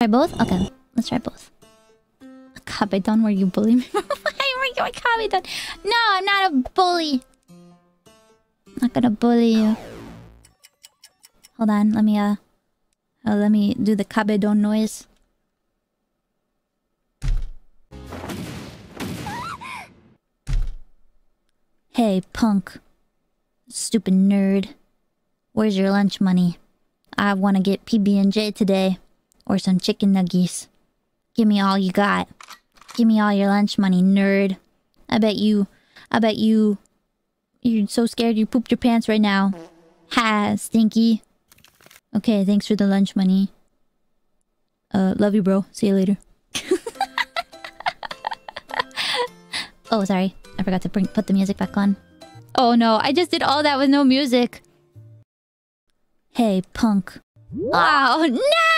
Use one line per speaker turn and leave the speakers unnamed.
Try both? Okay, let's try both. Kabedon, were you bully me? Why were you a Kabedon? No, I'm not a bully. I'm not gonna bully you. Hold on, let me uh, uh let me do the Kabedon noise. Hey, punk. Stupid nerd. Where's your lunch money? I want to get PB&J today. Or some chicken nuggies. Give me all you got. Give me all your lunch money, nerd. I bet you... I bet you... You're so scared you pooped your pants right now. Ha, stinky. Okay, thanks for the lunch money. Uh, love you, bro. See you later. oh, sorry. I forgot to bring put the music back on. Oh no, I just did all that with no music. Hey, punk. Oh, no!